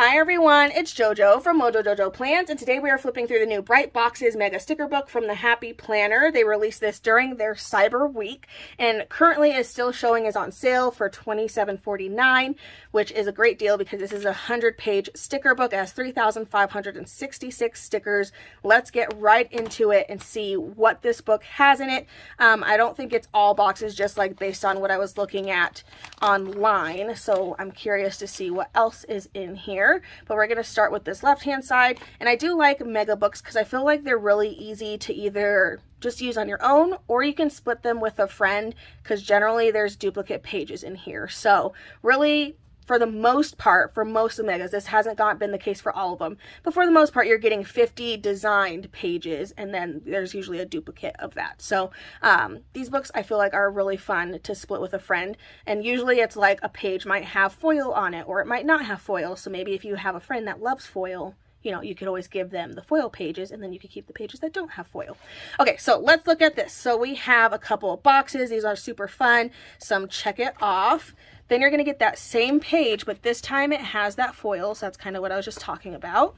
Hi everyone, it's JoJo from Mojo Jojo Plans, and today we are flipping through the new Bright Boxes Mega Sticker Book from the Happy Planner. They released this during their Cyber Week, and currently is still showing is on sale for $27.49, which is a great deal because this is a 100-page sticker book. It has 3,566 stickers. Let's get right into it and see what this book has in it. Um, I don't think it's all boxes, just like based on what I was looking at online, so I'm curious to see what else is in here here, but we're going to start with this left-hand side. And I do like mega books because I feel like they're really easy to either just use on your own or you can split them with a friend because generally there's duplicate pages in here. So really for the most part, for most of megas, this hasn't got, been the case for all of them, but for the most part, you're getting 50 designed pages, and then there's usually a duplicate of that. So um, these books I feel like are really fun to split with a friend, and usually it's like a page might have foil on it, or it might not have foil, so maybe if you have a friend that loves foil, you know, you could always give them the foil pages and then you could keep the pages that don't have foil. Okay, so let's look at this. So we have a couple of boxes. These are super fun. Some check it off. Then you're going to get that same page, but this time it has that foil. So that's kind of what I was just talking about.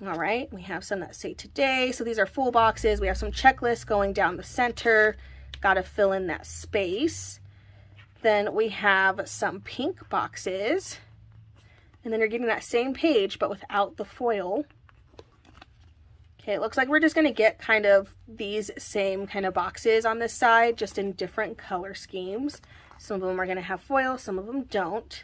All right, we have some that say today. So these are full boxes. We have some checklists going down the center. Got to fill in that space. Then we have some pink boxes. And then you're getting that same page, but without the foil. Okay, it looks like we're just going to get kind of these same kind of boxes on this side, just in different color schemes. Some of them are going to have foil, some of them don't.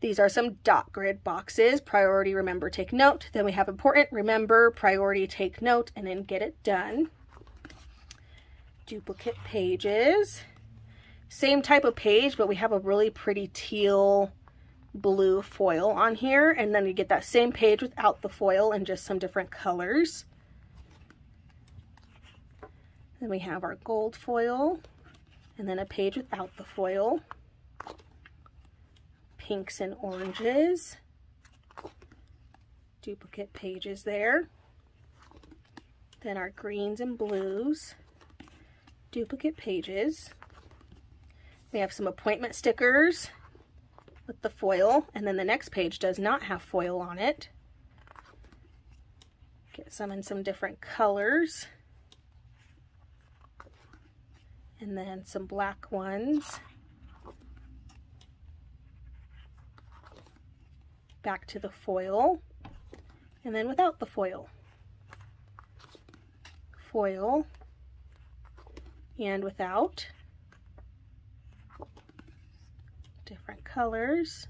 These are some dot grid boxes. Priority, remember, take note. Then we have important, remember, priority, take note, and then get it done. Duplicate pages. Same type of page, but we have a really pretty teal blue foil on here. And then you get that same page without the foil and just some different colors. Then we have our gold foil and then a page without the foil, pinks and oranges, duplicate pages there, then our greens and blues, duplicate pages. We have some appointment stickers with the foil, and then the next page does not have foil on it. Get some in some different colors and then some black ones. Back to the foil, and then without the foil. Foil, and without. Different colors.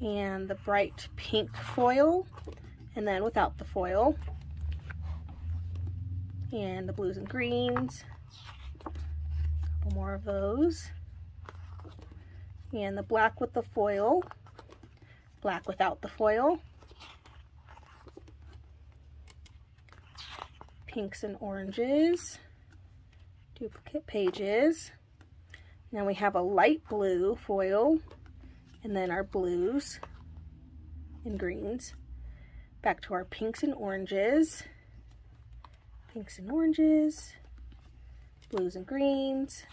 And the bright pink foil, and then without the foil and the blues and greens. A couple more of those. And the black with the foil, black without the foil. Pinks and oranges, duplicate pages. Now we have a light blue foil, and then our blues and greens. Back to our pinks and oranges pinks and oranges, blues and greens.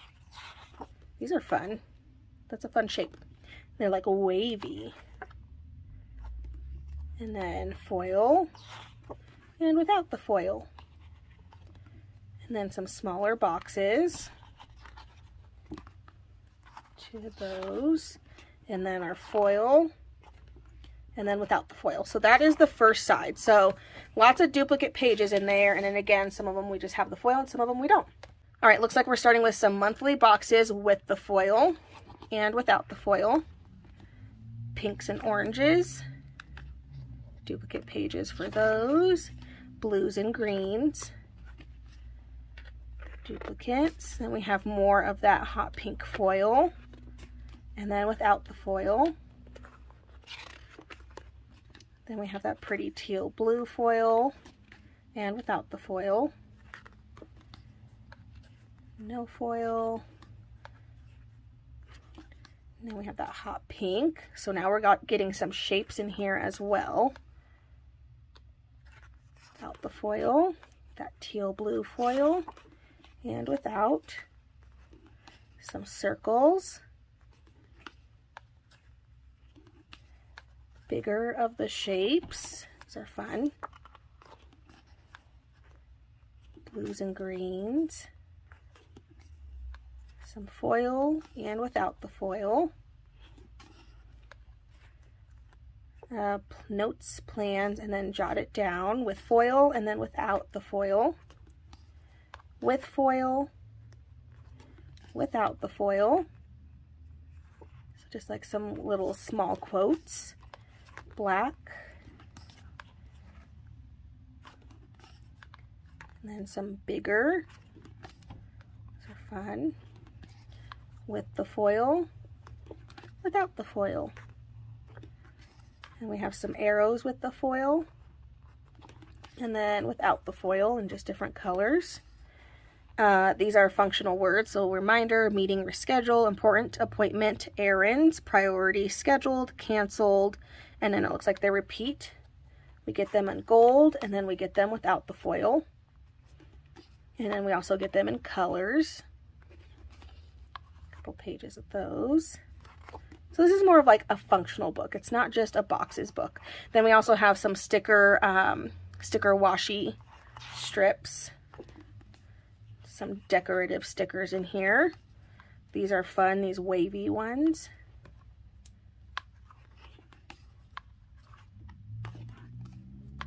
These are fun. That's a fun shape. They're like wavy. And then foil and without the foil. And then some smaller boxes. Two of those. And then our foil and then without the foil. So that is the first side. So lots of duplicate pages in there. And then again, some of them we just have the foil and some of them we don't. All right, looks like we're starting with some monthly boxes with the foil and without the foil. Pinks and oranges. Duplicate pages for those. Blues and greens. Duplicates. Then we have more of that hot pink foil. And then without the foil. Then we have that pretty teal blue foil and without the foil. No foil. And then we have that hot pink. So now we're got, getting some shapes in here as well. Without the foil, that teal blue foil, and without some circles bigger of the shapes. These are fun. Blues and greens. Some foil and without the foil. Uh, notes, plans, and then jot it down with foil and then without the foil. With foil, without the foil. So just like some little small quotes. Black. And then some bigger. These are fun. With the foil, without the foil. And we have some arrows with the foil. And then without the foil in just different colors. Uh, these are functional words, so reminder, meeting, reschedule, important, appointment, errands, priority, scheduled, canceled, and then it looks like they repeat. We get them in gold, and then we get them without the foil. And then we also get them in colors. A couple pages of those. So this is more of like a functional book. It's not just a boxes book. Then we also have some sticker, um, sticker washi strips some decorative stickers in here. These are fun, these wavy ones.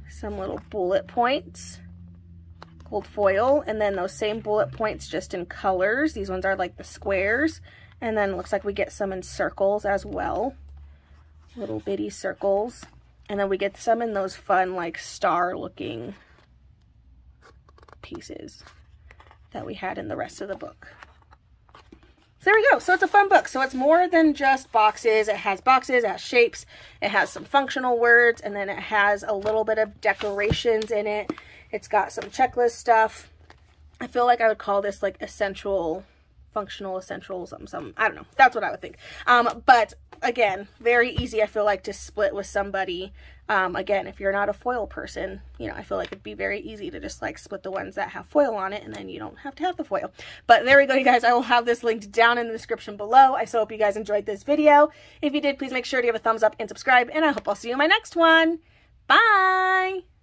Some little bullet points, gold foil, and then those same bullet points just in colors. These ones are like the squares, and then looks like we get some in circles as well. Little bitty circles. And then we get some in those fun like star looking pieces that we had in the rest of the book. So there we go. So it's a fun book. So it's more than just boxes. It has boxes, it has shapes, it has some functional words, and then it has a little bit of decorations in it. It's got some checklist stuff. I feel like I would call this like essential, functional essential, something, something. I don't know. That's what I would think. Um, but again, very easy, I feel like, to split with somebody. Um, again, if you're not a foil person, you know, I feel like it'd be very easy to just like split the ones that have foil on it and then you don't have to have the foil. But there we go, you guys. I will have this linked down in the description below. I so hope you guys enjoyed this video. If you did, please make sure to give a thumbs up and subscribe, and I hope I'll see you in my next one. Bye!